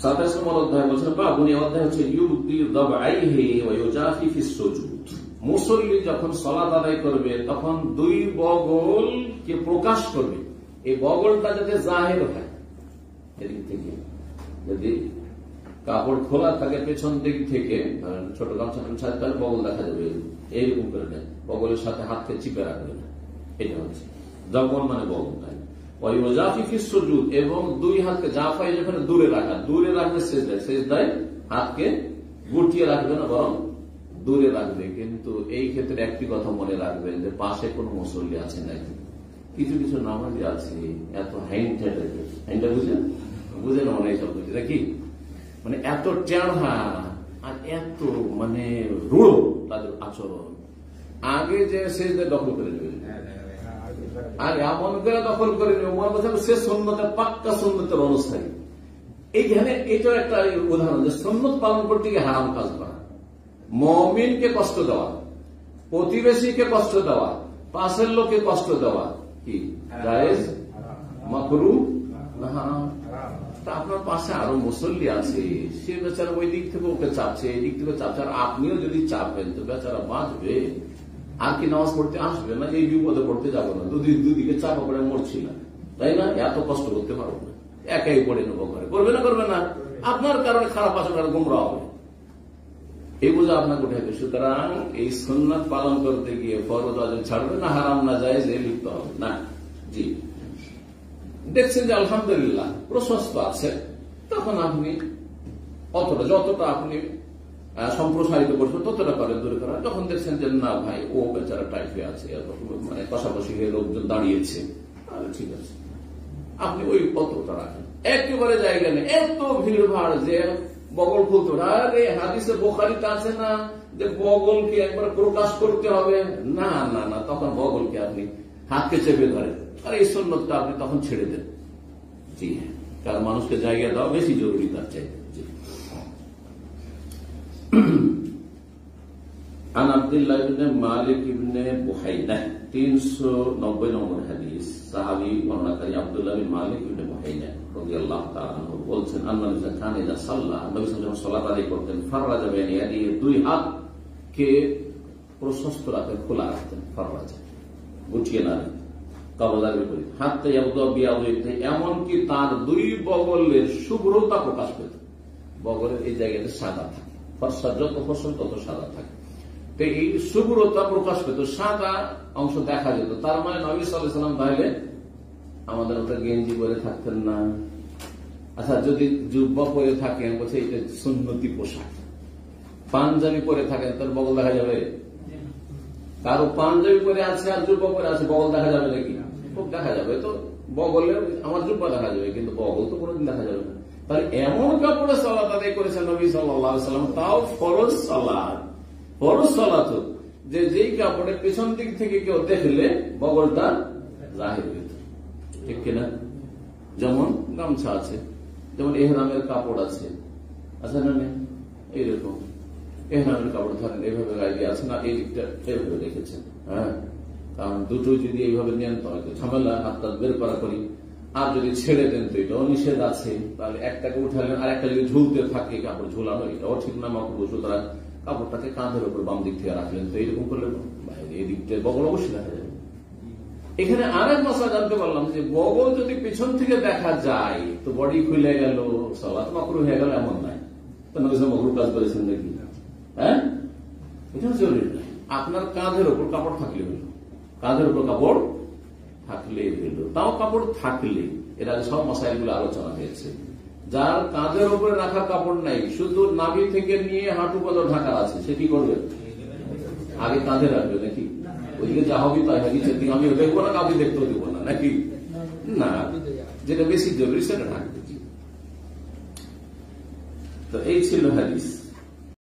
সাতাশ নম্বর অধ্যায় বলছেন বাবুনি অধ্যায় হচ্ছে ইউদি দাবআইহি ওয়া ইউজাফি ফিস সুজুদ। মুসল্লি যখন সালাত আদায় করবে, তখন দুই বগলকে প্রকাশ করবে। এই বগলটা যাতে জাহের হয়, এদিক থেকে। যদি কাপড় খোলা থাকে পেছন দিক থেকে ছোট গামছা টামছা তাহলে বগল দেখা যাবে এইরকম করে নেয় বগলের সাথে হাতকে চিপে রাখবে না। এটা হচ্ছে। জবল মানে বগল এবং দুই হাতকে যেখানে দূরে রাখা, দূরে রাখবে সেজদায় সেজদায় হাতকে গুটিয়ে রাখবে না, বরং দূরে রাখবে। কিন্তু এই ক্ষেত্রে একটি কথা মনে রাখবেন যে পাশে মুসল্লি আছে নাকি কিছু কিছু নামাজি আছে, এত বুঝলেন? মনে সব বুঝে নাকি মানে এত টেढ़া আর এত মানে রুড়ো তাদের আচরণ। আগে যে সেজদা দখল করে নেবে। আর এমন করে দখল করে নেবে মনে বলছে সে সন্ন্যতের পাক্কা সন্ন্যতের এইখানে এটার একটা উদাহরণ যে সন্ন্যত পালন করতে গিয়ে হারাম কাজ করা। মমিনকে কষ্ট দেওয়া প্রতিবেশীকে কষ্ট দেওয়া পাশের লোককে কষ্ট দেওয়া কি? জায়েজ? মাকরু? আপনার পাশে আরও মুসল্লি আছে সে বেচারা ওই দিক থেকে ওকে চাপছে এই দিক থেকে চাপছে। আর আপনিও যদি চাপেন তো বেচারা বাঁচবে। আর কি নামাজ পড়তে আসবে না, এই বিপদে পড়তে যাব না। দুদিন দুদিকে চাপা পড়ে মরছি না। তাই না? এত কষ্ট করতে পারব না। একাই পড়ে নেব ঘরে। করবে না করবে না। আপনার কারণে খারাপ আচরণ গুমরা হবে। এই বোঝা আপনাকে উঠাইবে, সুতরাং এই সন্ন্যত পালন করতে গিয়ে ফরজ আজম ছাড়বে না, হারাম না যায় যে লিপ্ত হবে। না, জি। দেখছেন যে আলহামদুলিল্লাহ প্রশস্ত আছে। তখন আপনি অতটা যতটা আপনি সম্প্রসারিত করছেন ততটা করে দূরে করা। যখন দেখছেন যে, না ভাই, ও বেচারা টাইপে আছে মানে পাশাপাশি লোকজন দাঁড়িয়েছে। তাহলে ঠিক আছে। আপনি ওই কতটা রাখেন। একেবারে জায়গা নেই। এত ভিড় ভাড় যে বগল খুলতে আরে, হাদিসে বোখারিতে আছে না যে বগলকে একবার প্রকাশ করতে হবে? না না না, তখন বগলকে আপনি হাতকে চেপে ধরেন। আর এই সন্ন্যতটা আপনি তখন ছেড়ে দেন। জি হ্যাঁ কারণ মানুষকে জায়গা দেওয়া বেশি জরুরি তার চাইতে জি عن عبد الله بن مالك بن بحينة 390 নম্বর হাদিস সাহাবী বর্ণনাকারী আব্দুল্লাহ বিন মালিক ইবনে বুহাইনা রাদিয়াল্লাহু তাআলা আনহু বলছেন আন্নাবী সাল্লাল্লাহু আলাইহি ওয়াসাল্লাম সাল্লাল্লাহু নবী সাল্লাল্লাহু সাল্লাত আদায় করতেন ফাররাজা বাইনা ইয়াদি দুই হাত কে প্রশস্ত রাখতেন খোলা রাখতেন ফাররাজা গুটিয়ে না কবজার বিপরীত হাতে এমনকি তার দুই বগলের শুভ্রতা প্রকাশ পেত বগলের এই জায়গাতে সাদা থাকে ফর্সা যত ফসল তত সাদা থাকে তো এই শুভ্রতা প্রকাশ পেত সাদা অংশ দেখা যেত। তার মানে নবী সাল্লাম তাহলে আমাদের ওটা গেঞ্জি পরে থাকতেন না। আচ্ছা যদি যুব্বা পরে থাকেন, বলছে এটা সুন্নতি পোশাক। পাঞ্জাবি পরে থাকেন, তার বগল দেখা যাবে? কারও পাঞ্জাবি পরে আছে আর জুব্বা পরে আছে, বগল দেখা যাবে নাকি? খুব দেখা যাবে। তো বগলে আমার জুব্বা দেখা যাবে, কিন্তু বগল তো কোনোদিন দেখা যাবে না। তাহলে এমন কাপড়ে সালাত আদায় করেছেন নবী সাল্লাম, তাও ফরজ সালাদ ফরজ সালাত যে যেই কাপড়ের পেছন দিক থেকে কেউ দেখলে বগলটা জাহির ঠিক কিনা? যেমন গামছা আছে, যেমন এহরামের কাপড় আছে। আচ্ছা না এইরকম। এহরামের কাপড় ধরেন এইভাবে গায়ে আছে না, এই দিকটা এইভাবে রেখেছেন। হ্যাঁ? কারণ দুটো যদি এইভাবে নেন, তাহলে ঝামেলা হাতটা বের করা করি। আর যদি ছেড়ে দেন, তো এটাও নিষেধ আছে। তাহলে একটাকে উঠালেন আর একটা যদি ঝুলতে থাকে, কাপড় ঝুলানো, এটাও ঠিক না মাকড় সুতরাং কাপড়টাকে কাঁধের উপর বাম দিক থেকে রাখলেন। তো এইরকম করলে এই দিকটা বগল অবশ্যই দেখা যাবে। এখানে আর এক মশলা জানতে পারলাম যে বগল যদি পিছন থেকে দেখা যায়, তো বডি খুলে গেল সলাৎ মাকরু হয়ে গেল, এমন নাই। তো নবীজ মকরু কাজ করেছেন নাকি? হ্যাঁ? এটা জরুরি নয় আপনার কাঁধের উপর কাপড় থাকলে হইল কাঁধের উপর কাপড় থাকলে হইল তাও কাপড় থাকলে, এর আগে সব মশাইলগুলো আলোচনা হয়েছে। যার কাঁধের উপরে রাখা কাপড় নাই, শুধু নাভি থেকে নিয়ে হাঁটু পদ ঢাকা আছে, সে কি করবে? আগে কাঁধে রাখবে নাকি? ওইদিকে যা হবে তাই হবে, সেদিকে আমি দেখব না, কাউকে দেখতেও দেবো না, নাকি? না, যেটা বেশি জরুরি সেটা রাখবে তো এই ছিল হাদিস।